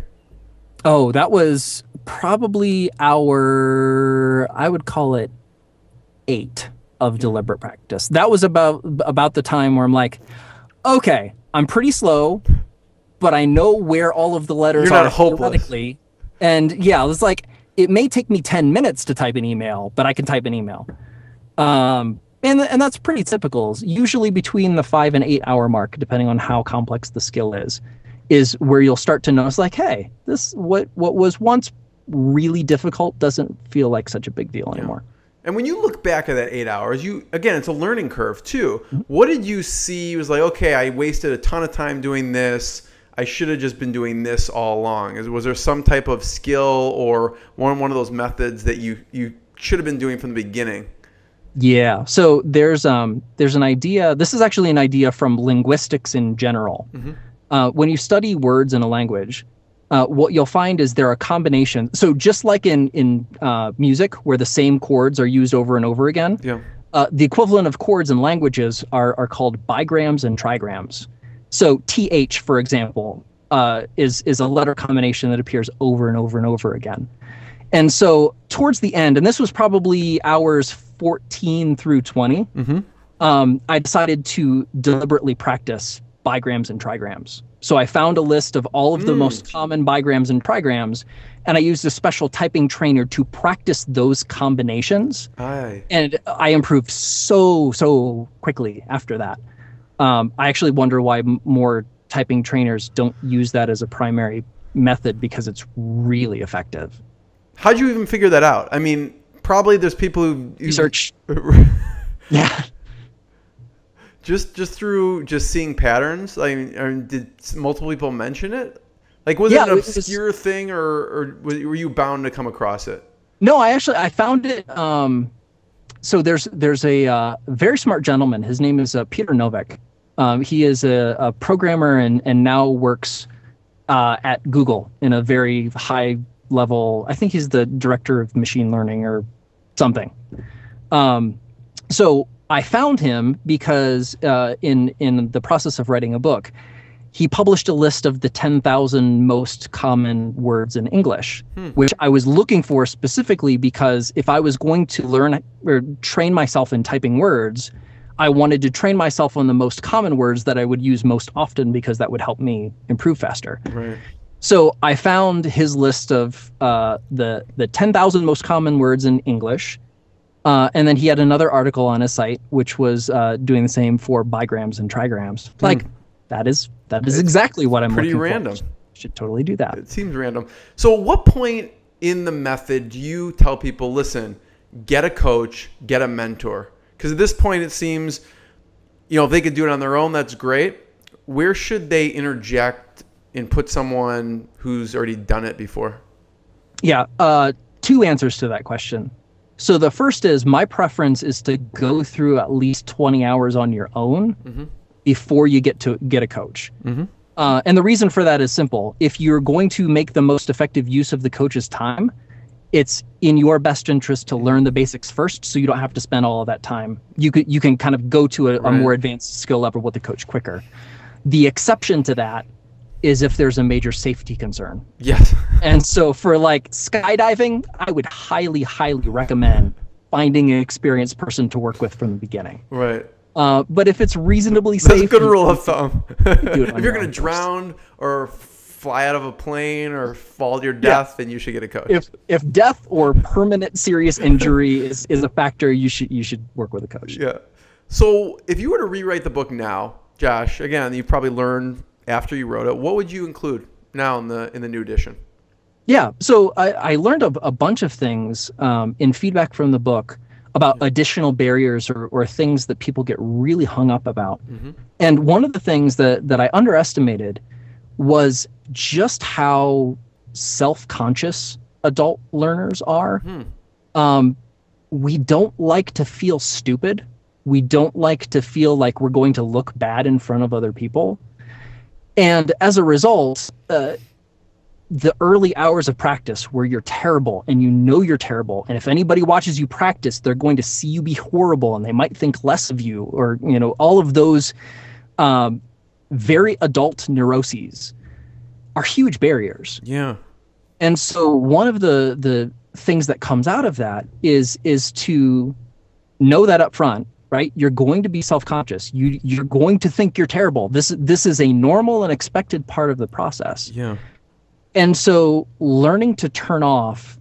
Oh, that was probably our I would call it eight of deliberate practice. That was about about the time where I'm like, okay, I'm pretty slow, but I know where all of the letters You're not are hopeless. And yeah, it's like it may take me 10 minutes to type an email, but I can type an email. Um, and and that's pretty typical. Usually between the five and eight hour mark, depending on how complex the skill is, is where you'll start to notice like, hey, this what what was once really difficult doesn't feel like such a big deal anymore. And when you look back at that eight hours, you again, it's a learning curve too. Mm-hmm. What did you see? It was like, okay, I wasted a ton of time doing this. I should have just been doing this all along. Is was there some type of skill or one one of those methods that you you should have been doing from the beginning? Yeah. So there's um there's an idea. This is actually an idea from linguistics in general. Uh, when you study words in a language, uh, what you'll find is there are combinations. So just like in in uh, music, where the same chords are used over and over again, Yeah. uh, the equivalent of chords in languages are are called bigrams and trigrams. So th, for example, uh, is is a letter combination that appears over and over and over again. And so towards the end, and this was probably hours 14 through 20, um, I decided to deliberately practice bigrams and trigrams. So I found a list of all of the most common bigrams and trigrams, and I used a special typing trainer to practice those combinations. Aye. And I improved so, so quickly after that. Um, I actually wonder why m- more typing trainers don't use that as a primary method because it's really effective. How'd you even figure that out? I mean, probably there's people who who- Research. Yeah. just just through just seeing patterns. I mean, or did multiple people mention it? Like, was Yeah, it it an was- obscure thing, or or were you bound to come across it? No, I actually I found it. Um, so there's there's a uh, very smart gentleman. His name is uh, Peter Norvig. Um, he is a, a programmer and and now works uh, at Google in a very high level. I think he's the director of machine learning or something. Um, so I found him because uh, in in the process of writing a book, he published a list of the 10,000 most common words in English, which I was looking for specifically because if I was going to learn or train myself in typing words, I wanted to train myself on the most common words that I would use most often because that would help me improve faster. Right. So I found his list of uh, the the 10,000 most common words in English, uh, and then he had another article on his site which was uh, doing the same for bigrams and trigrams. Like that is that is exactly what I'm Hmm. pretty random. for. Should totally do that. It seems random. So, at what point in the method do you tell people, listen, get a coach, get a mentor? Because at this point, it seems, you know, if they could do it on their own, that's great. Where should they interject and put someone who's already done it before? Yeah, uh, two answers to that question. So the first is my preference is to go through at least 20 hours on your own mm-hmm. before you get to get a coach. Mm-hmm. Uh, and the reason for that is simple. If you're going to make the most effective use of the coach's time, it's in your best interest to learn the basics first so you don't have to spend all of that time. You could you can kind of go to a, right. a more advanced skill level with the coach quicker. The exception to that is if there's a major safety concern. Yes. and so for like skydiving, I would highly, highly recommend finding an experienced person to work with from the beginning. Right. Uh, but if it's reasonably safe, that's a good rule of thumb. if you're going to drown or fly out of a plane or fall to your death, yeah. then you should get a coach. If if death or permanent serious injury is, is a factor, you should you should work with a coach. Yeah. So if you were to rewrite the book now, Josh, again, you've probably learned after you wrote it. What would you include now in the in the new edition? Yeah, so I, I learned a, a bunch of things um, in feedback from the book about additional barriers or, or things that people get really hung up about. Mm-hmm. And one of the things that, that I underestimated was just how self conscious adult learners are. Hmm. Um, we don't like to feel stupid. We don't like to feel like we're going to look bad in front of other people. And as a result, uh, the early hours of practice where you're terrible and you know you're terrible and if anybody watches you practice they're going to see you be horrible and they might think less of you or you know all of those um, very adult neuroses are huge barriers. Yeah. And so one of the the things that comes out of that is is to know that up front right? You're going to be self-conscious. You you're going to think you're terrible. This this is a normal and expected part of the process. Yeah. And so learning to turn off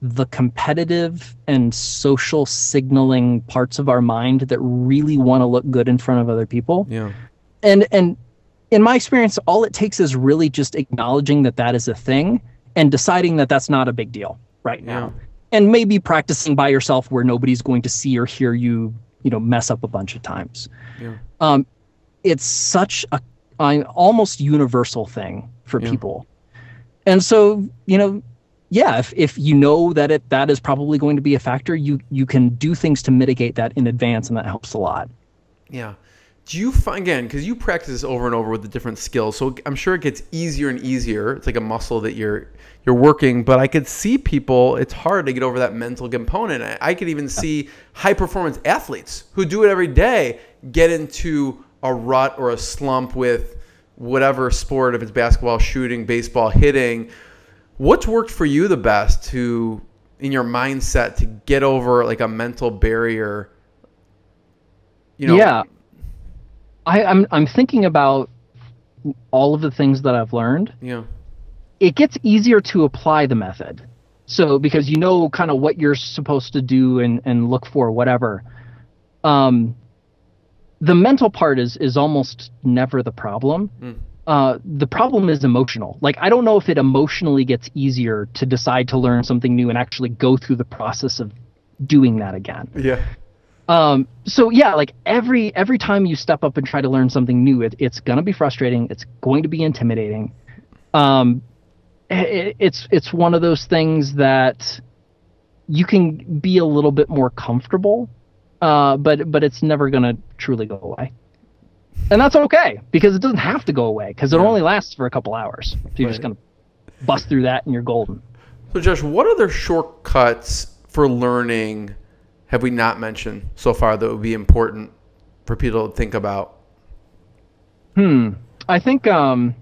the competitive and social signaling parts of our mind that really want to look good in front of other people. Yeah. And and in my experience all it takes is really just acknowledging that that is a thing and deciding that that's not a big deal right now. Yeah. And maybe practicing by yourself where nobody's going to see or hear you, you know, mess up a bunch of times. Yeah. Um it's such a an almost universal thing for yeah. people and so you know yeah if, if you know that it that is probably going to be a factor you you can do things to mitigate that in advance and that helps a lot yeah do you find again because you practice this over and over with the different skills so i'm sure it gets easier and easier it's like a muscle that you're you're working but i could see people it's hard to get over that mental component i, I could even see high performance athletes who do it every day get into a rut or a slump with whatever sport, if it's basketball, shooting, baseball, hitting, what's worked for you the best to in your mindset to get over like a mental barrier? You know, yeah. I, I'm I'm thinking about all of the things that I've learned. Yeah. It gets easier to apply the method. So because you know kind of what you're supposed to do and, and look for, whatever. Um, the mental part is is almost never the problem. Mm. Uh, the problem is emotional. Like I don't know if it emotionally gets easier to decide to learn something new and actually go through the process of doing that again. Yeah. Um, so yeah, like every every time you step up and try to learn something new, it, it's gonna be frustrating. It's going to be intimidating. Um, it, it's it's one of those things that you can be a little bit more comfortable uh, but but it's never gonna truly go away, and that's okay because it doesn't have to go away because it yeah. only lasts for a couple hours. So you're right. just gonna bust through that and you're golden. So Josh, what other shortcuts for learning have we not mentioned so far that would be important for people to think about? Hmm. I think um,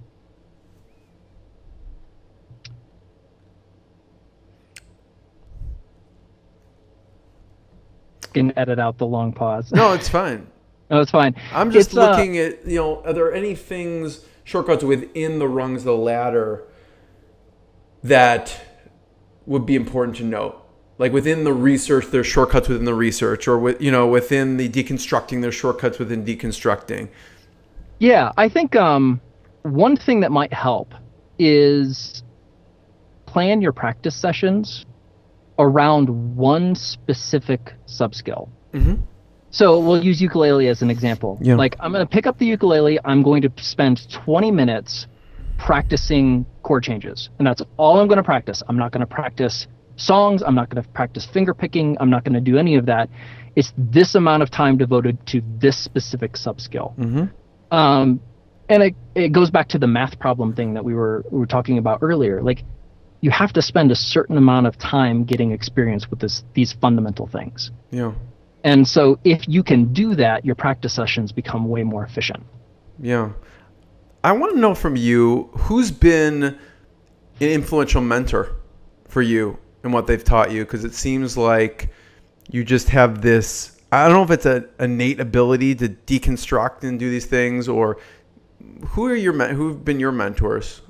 can edit out the long pause. No, it's fine. no, it's fine. I'm just it's, uh, looking uh, at you know, are there any things shortcuts within the rungs of the ladder that would be important to note? Like within the research, there's shortcuts within the research, or with you know, within the deconstructing, there's shortcuts within deconstructing. Yeah, I think um, one thing that might help is plan your practice sessions around one specific subskill. Mm-hmm. So we'll use ukulele as an example. Yeah. Like I'm going to pick up the ukulele. I'm going to spend 20 minutes practicing chord changes. And that's all I'm going to practice. I'm not going to practice songs. I'm not going to practice finger picking. I'm not going to do any of that. It's this amount of time devoted to this specific sub skill. Mm-hmm. Um, and it, it goes back to the math problem thing that we were we were talking about earlier. Like you have to spend a certain amount of time getting experience with this these fundamental things. Yeah. And so if you can do that, your practice sessions become way more efficient. Yeah. I want to know from you who's been an influential mentor for you and what they've taught you because it seems like you just have this I don't know if it's an innate ability to deconstruct and do these things or who are your who've been your mentors?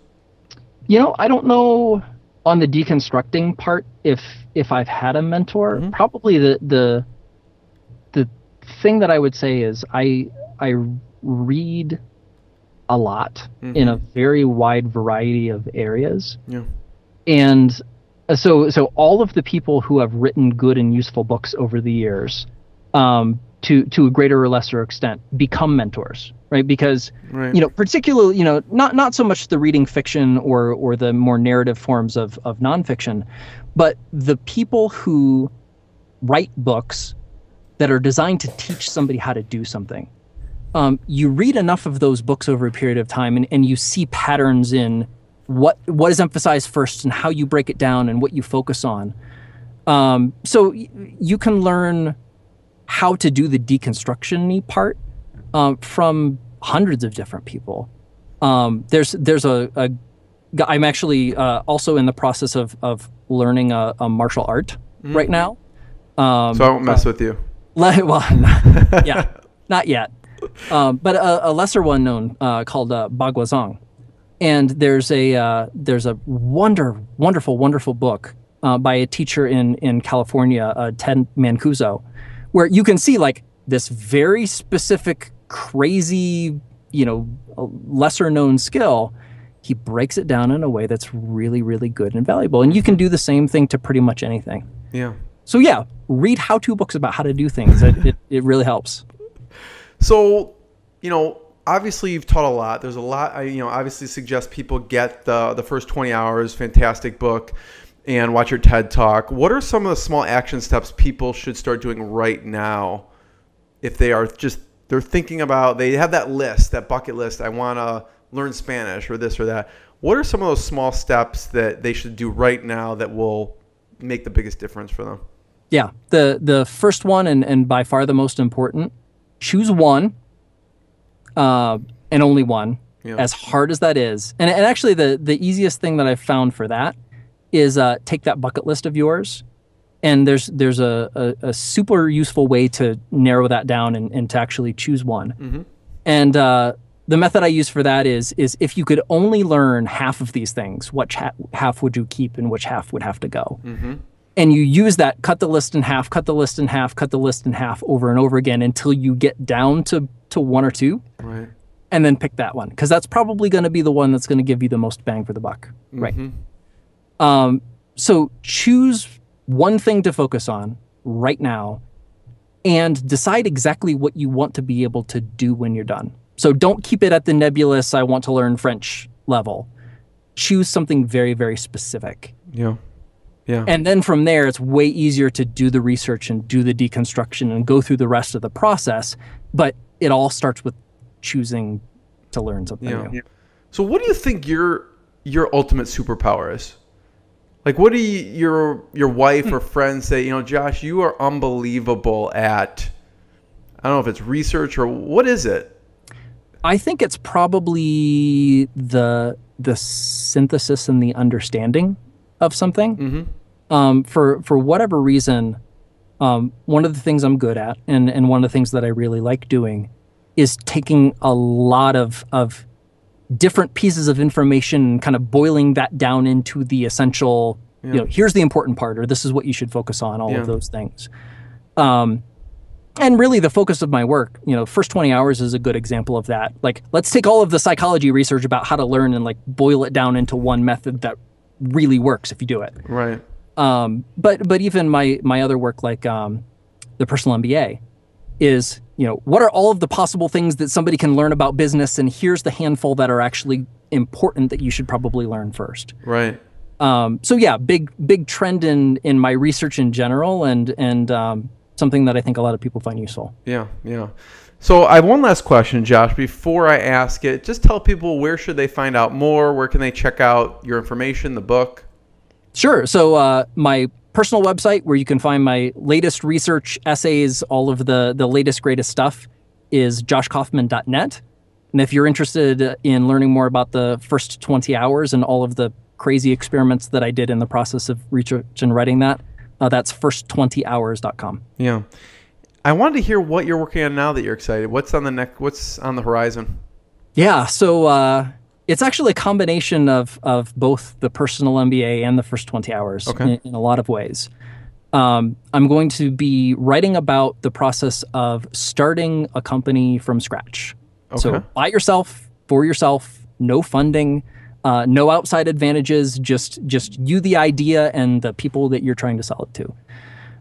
You know, I don't know on the deconstructing part if if I've had a mentor. Mm-hmm. Probably the the the thing that I would say is I I read a lot mm-hmm. in a very wide variety of areas. Yeah. And so so all of the people who have written good and useful books over the years um, to to a greater or lesser extent become mentors right because right. you know particularly you know not not so much the reading fiction or or the more narrative forms of of nonfiction but the people who write books that are designed to teach somebody how to do something um, you read enough of those books over a period of time and, and you see patterns in what what is emphasized first and how you break it down and what you focus on um, so y- you can learn how to do the deconstruction part um, from hundreds of different people. Um, there's there's a, a I'm actually uh, also in the process of of learning a, a martial art mm. right now. Um, so I won't mess uh, with you. Le- well, not, yeah, not yet. Um, but a, a, lesser one known uh, called uh, Baguazhang, and there's a uh, there's a wonder wonderful wonderful book uh, by a teacher in in California, uh, Ted Mancuso, where you can see like this very specific, crazy, you know, lesser known skill. He breaks it down in a way that's really, really good and valuable. And you can do the same thing to pretty much anything. Yeah. So yeah, read how-to books about how to do things. it, it, it really helps. So, you know, obviously you've taught a lot. There's a lot. I, you know, obviously suggest people get the the first 20 hours. Fantastic book and watch your TED talk. What are some of the small action steps people should start doing right now if they are just they're thinking about they have that list, that bucket list, I want to learn Spanish or this or that. What are some of those small steps that they should do right now that will make the biggest difference for them? Yeah, the the first one and and by far the most important, choose one uh, and only one. Yeah. As hard as that is, and, and actually the the easiest thing that I've found for that is uh, take that bucket list of yours and there's there's a, a, a, super useful way to narrow that down and, and to actually choose one mm-hmm. and uh, the method i use for that is is if you could only learn half of these things what ha- half would you keep and which half would have to go mm-hmm. And you use that cut the list in half cut the list in half cut the list in half over and over again until you get down to to one or two right and then pick that one because that's probably going to be the one that's going to give you the most bang for the buck mm-hmm. right um, so choose one thing to focus on right now and decide exactly what you want to be able to do when you're done. So don't keep it at the nebulous, I want to learn French level. Choose something very, very specific. Yeah. Yeah. And then from there, it's way easier to do the research and do the deconstruction and go through the rest of the process. But it all starts with choosing to learn something yeah. new. So, what do you think your your ultimate superpower is? Like, what do you, your your wife or friends say? You know, Josh, you are unbelievable at. I don't know if it's research or what is it. I think it's probably the the synthesis and the understanding of something. Mm-hmm. Um, for for whatever reason, um, one of the things I'm good at, and and one of the things that I really like doing, is taking a lot of of different pieces of information and kind of boiling that down into the essential yeah. you know here's the important part or this is what you should focus on all yeah. of those things um, and really the focus of my work you know first 20 hours is a good example of that like let's take all of the psychology research about how to learn and like boil it down into one method that really works if you do it right um, but but even my my other work like um, the personal mba is you know what are all of the possible things that somebody can learn about business and here's the handful that are actually important that you should probably learn first. Right. Um, so yeah, big big trend in in my research in general, and and um, something that I think a lot of people find useful. Yeah, yeah. So I have one last question, Josh. Before I ask it, just tell people where should they find out more? Where can they check out your information, the book? Sure. So uh, my personal website, where you can find my latest research essays, all of the the latest greatest stuff, is joshkaufman.net. And if you're interested in learning more about the first 20 hours and all of the crazy experiments that I did in the process of research and writing that, uh, that's first20hours.com. Yeah. I wanted to hear what you're working on now that you're excited. What's on the neck? What's on the horizon? Yeah. So uh, it's actually a combination of of both the personal MBA and the first 20 hours okay. in, in, a lot of ways. Um, I'm going to be writing about the process of starting a company from scratch. Okay. So by yourself, for yourself, no funding, uh, no outside advantages, just just you, the idea, and the people that you're trying to sell it to.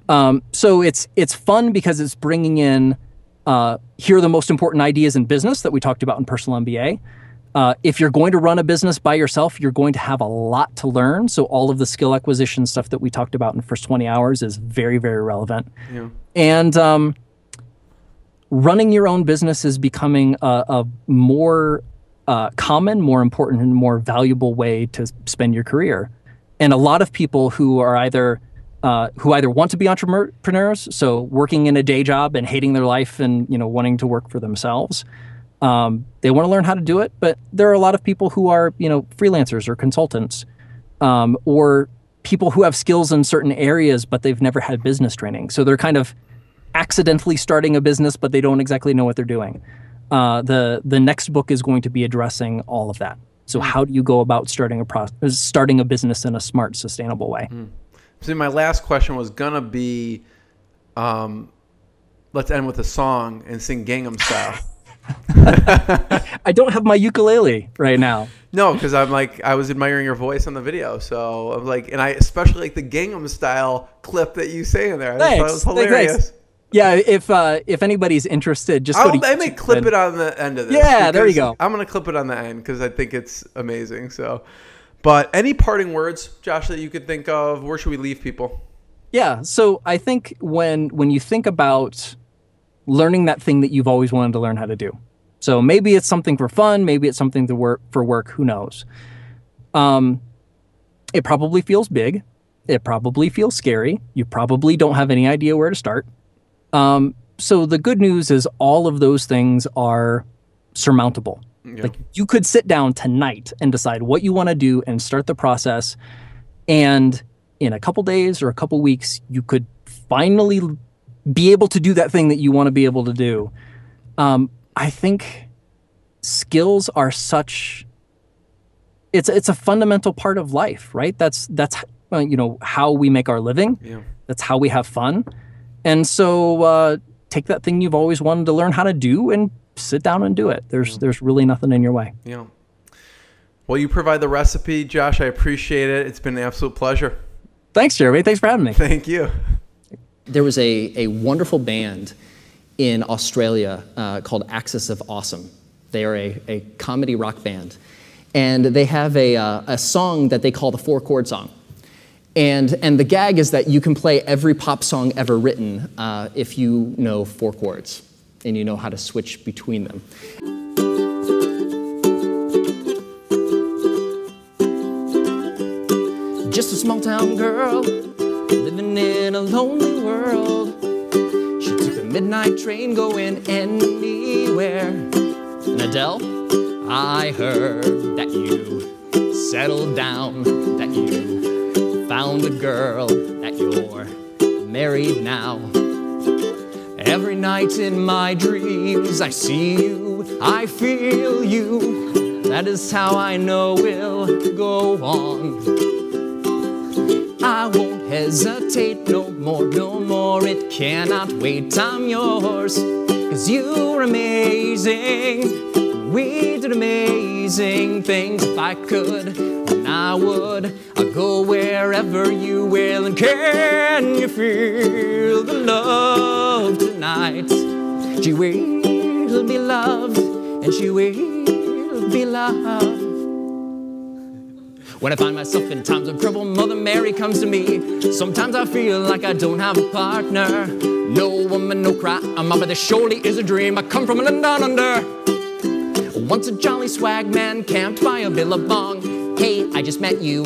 Um, so it's it's fun because it's bringing in uh, here are the most important ideas in business that we talked about in personal MBA. Uh, if you're going to run a business by yourself, you're going to have a lot to learn. So all of the skill acquisition stuff that we talked about in the first 20 hours is very, very relevant. Yeah. And um, running your own business is becoming a, a more uh, common, more important, and more valuable way to spend your career. And a lot of people who are either uh, who either want to be entrepreneurs, so working in a day job and hating their life and you know wanting to work for themselves, um, they want to learn how to do it. But there are a lot of people who are you know freelancers or consultants, um, or people who have skills in certain areas but they've never had business training, so they're kind of accidentally starting a business, but they don't exactly know what they're doing. Uh, the the next book is going to be addressing all of that. So hmm. how do you go about starting a pro- starting a business in a smart, sustainable way? Mm. So my last question was gonna be, um, let's end with a song and sing Gangnam Style. I don't have my ukulele right now. No, because I'm like I was admiring your voice on the video, so I'm like, and I especially like the Gangnam Style clip that you say in there. I thanks. thought it was hilarious. Thanks. Yeah, if uh, if anybody's interested, just I'll, go to I may clip and, it on the end of this. Yeah, there you go. I'm gonna clip it on the end because I think it's amazing. So, but any parting words, Josh, that you could think of? Where should we leave people? Yeah, so I think when when you think about learning that thing that you've always wanted to learn how to do, so maybe it's something for fun, maybe it's something to work for work. Who knows? Um, it probably feels big. It probably feels scary. You probably don't have any idea where to start. Um, so the good news is all of those things are surmountable. Yeah. Like you could sit down tonight and decide what you want to do and start the process. And in a couple days or a couple weeks, you could finally be able to do that thing that you want to be able to do. Um, I think skills are such it's it's a fundamental part of life, right? That's that's uh, you know how we make our living. Yeah. That's how we have fun. And so uh, take that thing you've always wanted to learn how to do and sit down and do it. There's yeah. there's really nothing in your way. Yeah. Well, you provide the recipe, Josh. I appreciate it. It's been an absolute pleasure. Thanks, Jeremy. Thanks for having me. Thank you. There was a, a wonderful band in Australia uh, called Axis of Awesome. They are a, a comedy rock band. And they have a, uh, a song that they call the four chord song. And, and the gag is that you can play every pop song ever written uh, if you know four chords and you know how to switch between them. Just a small town girl living in a lonely world. She took the midnight train going anywhere. And Adele, I heard that you settled down, that you found a girl that you're married now. Every night in my dreams, I see you, I feel you. That is how I know we'll go on. I won't hesitate no more, no more. It cannot wait. I'm yours, cause you're amazing. We did amazing things. If I could, then I would. I'll go wherever you will. And can you feel the love tonight? She will be loved, and she will be loved. When I find myself in times of trouble, Mother Mary comes to me. Sometimes I feel like I don't have a partner. No woman, no cry. I'm up, but this surely is a dream. I come from a land down under. Once a jolly swag man camped by a billabong. Hey, I just met you,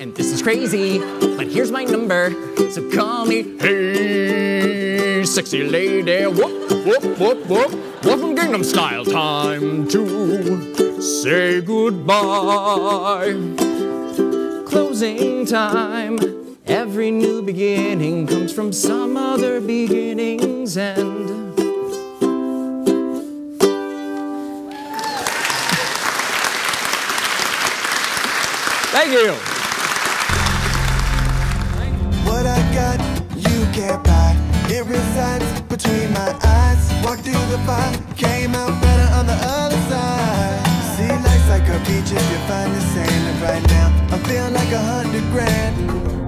and this is crazy, but here's my number, so call me. Hey, sexy lady, whoop, whoop, whoop, whoop. Welcome Gangnam Style, time to say goodbye. Closing time. Every new beginning comes from some other beginning's end. Thank you. Between my eyes. Walked through the fire, came out better on the other side. See, life's like a beach if you find the. And right now, I feel like a hundred grand.